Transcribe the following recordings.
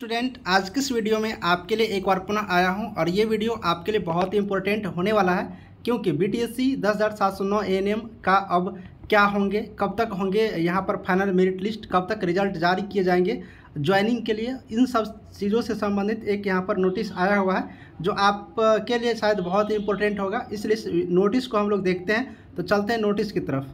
Student, आज की इस वीडियो में आपके लिए एक बार पुनः आया हूँ और ये वीडियो आपके लिए बहुत ही इंपॉर्टेंट होने वाला है क्योंकि बी टी एस सी दस हज़ार सात सौ नौ ए का अब क्या होंगे, कब तक होंगे, यहाँ पर फाइनल मेरिट लिस्ट कब तक रिज़ल्ट जारी किए जाएँगे ज्वाइनिंग के लिए इन सब चीज़ों से संबंधित एक यहाँ पर नोटिस आया हुआ है, जो आपके लिए शायद बहुत ही इंपॉर्टेंट होगा। इसलिए नोटिस को हम लोग देखते हैं तो चलते हैं नोटिस की तरफ़।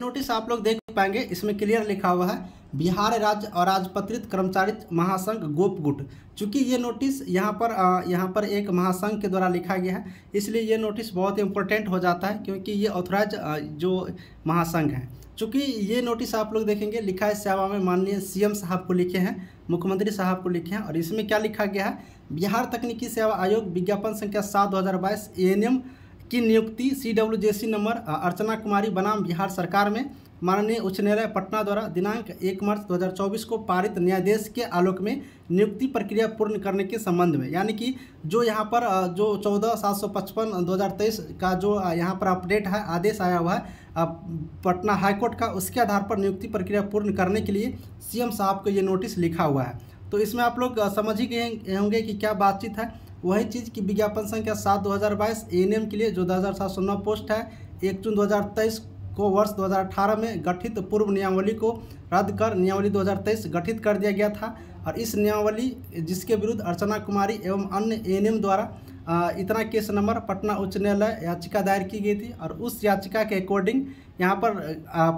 नोटिस आप लोग देख पाएँगे। इसमें क्लियर लिखा हुआ है, बिहार राज्य अराजपत्रित कर्मचारी महासंघ गोपगुट। चूँकि ये नोटिस यहाँ पर यहाँ पर एक महासंघ के द्वारा लिखा गया है, इसलिए ये नोटिस बहुत इंपॉर्टेंट हो जाता है, क्योंकि ये ऑथराइज जो महासंघ है। चूँकि ये नोटिस आप लोग देखेंगे, लिखा है सेवा में माननीय सीएम साहब को लिखे हैं, मुख्यमंत्री साहब को लिखे हैं, और इसमें क्या लिखा गया है? बिहार तकनीकी सेवा आयोग विज्ञापन संख्या सात दो हज़ार बाईस ए की नियुक्ति सी डब्ल्यू जे सी नंबर अर्चना कुमारी बनाम बिहार सरकार में माननीय उच्च न्यायालय पटना द्वारा दिनांक एक मार्च 2024 को पारित न्यायाधीश के आलोक में नियुक्ति प्रक्रिया पूर्ण करने के संबंध में। यानी कि जो यहाँ पर जो चौदह सात सौ पचपन दो का जो यहाँ पर अपडेट है, आदेश आया हुआ है पटना हाईकोर्ट का, उसके आधार पर नियुक्ति प्रक्रिया पूर्ण करने के लिए सीएम साहब को ये नोटिस लिखा हुआ है। तो इसमें आप लोग समझ ही गए, होंगे कि क्या बातचीत है। वही चीज़ की विज्ञापन संख्या सात दो हज़ार बाईस ए के लिए जो दो हज़ार सात सौ नौ पोस्ट है, एक जून दो हज़ार तेईस को वर्ष 2018 में गठित पूर्व नियमावली को रद्द कर नियमावली 2023 गठित कर दिया गया था और इस नियमावली जिसके विरुद्ध अर्चना कुमारी एवं अन्य एएनएम द्वारा इतना केस नंबर पटना उच्च न्यायालय याचिका दायर की गई थी और उस याचिका के अकॉर्डिंग यहाँ पर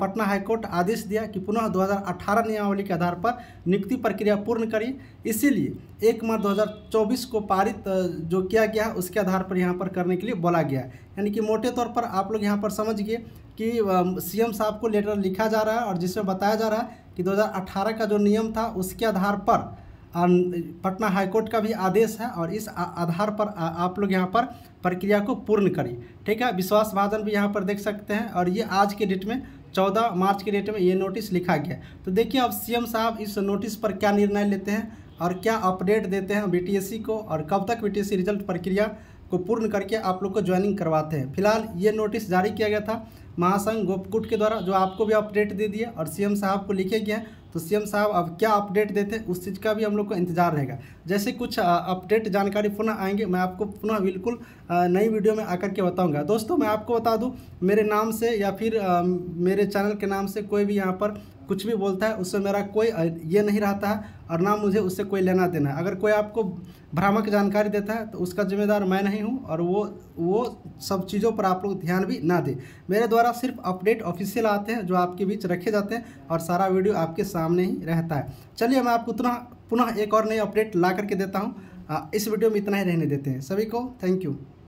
पटना हाईकोर्ट आदेश दिया कि पुनः 2018 नियमावली के आधार पर नियुक्ति प्रक्रिया पूर्ण करिए। इसीलिए एक मार्च 2024 को पारित जो किया गया उसके आधार पर यहाँ पर करने के लिए बोला गया। यानी कि मोटे तौर पर आप लोग यहाँ पर समझ गए कि सीएम साहब को लेटर लिखा जा रहा है और जिसमें बताया जा रहा कि 2018 का जो नियम था, उसके आधार पर पटना हाईकोर्ट का भी आदेश है और इस आधार पर आप लोग यहाँ पर प्रक्रिया को पूर्ण करिए ठीक है? विश्वास भाजन भी यहाँ पर देख सकते हैं और ये आज के डेट में, चौदह मार्च के डेट में ये नोटिस लिखा गया तो देखिए, अब सीएम साहब इस नोटिस पर क्या निर्णय लेते हैं और क्या अपडेट देते हैं बीटीएससी को और कब तक बीटीएससी रिज़ल्ट प्रक्रिया को पूर्ण करके आप लोग को ज्वाइनिंग करवाते हैं। फ़िलहाल ये नोटिस जारी किया गया था महासंघ गोपकुट के द्वारा, जो आपको भी अपडेट दे दिया और सीएम साहब को लिखे गया तो सीएम साहब, अब क्या अपडेट देते हैं, उस चीज़ का भी हम लोग को इंतज़ार रहेगा। जैसे कुछ अपडेट जानकारी पुनः आएँगे, मैं आपको पुनः बिल्कुल नई वीडियो में आकर के बताऊँगा। दोस्तों, मैं आपको बता दूँ, मेरे नाम से या फिर मेरे चैनल के नाम से कोई भी यहाँ पर कुछ भी बोलता है, उससे मेरा कोई ये नहीं रहता है और ना मुझे उससे कोई लेना देना। है अगर कोई आपको भ्रामक जानकारी देता है तो उसका जिम्मेदार मैं नहीं हूँ और वो वो सब चीज़ों पर आप लोग ध्यान भी ना दें। मेरे द्वारा सिर्फ़ अपडेट ऑफिशियल आते हैं, जो आपके बीच रखे जाते हैं और सारा वीडियो आपके सामने ही रहता है। चलिए, मैं आपको पुनः पुनः एक और नई अपडेट ला करके देता हूँ। इस वीडियो में इतना ही रहने देते हैं। सभी को थैंक यू